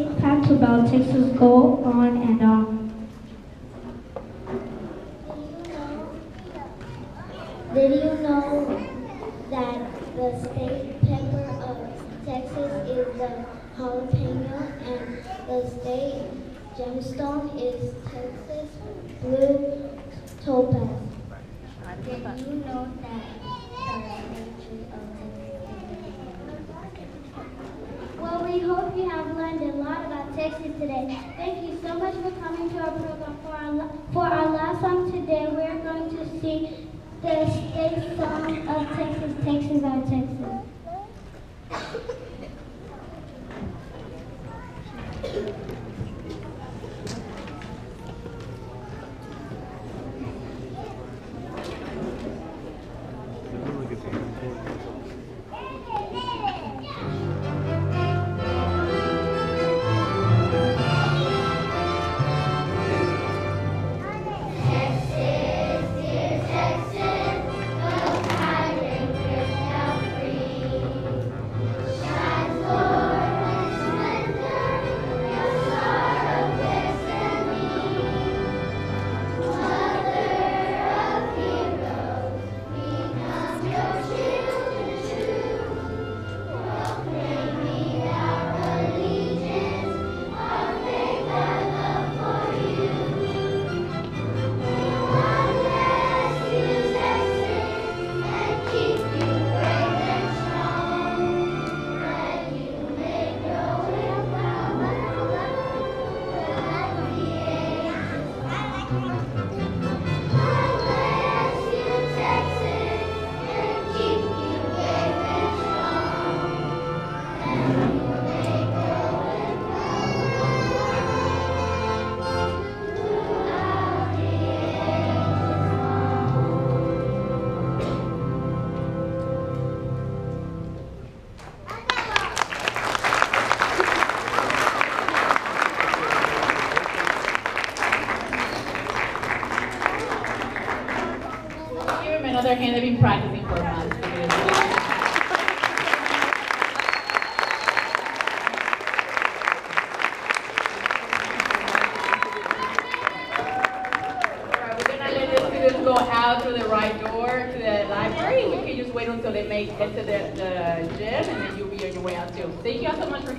about Texas go on and on. Did you know that the state pepper of Texas is the jalapeno and the state gemstone is Texas blue topaz? Did you know that the state tree of Texas Well, we hope you have learned a lot about Texas today. Thank you so much for coming to our another hand. They've been practicing for students go out through the right door to the library. Can just wait until they make it to the, the gym and then you'll be on your way out too. Thank you all so much for coming.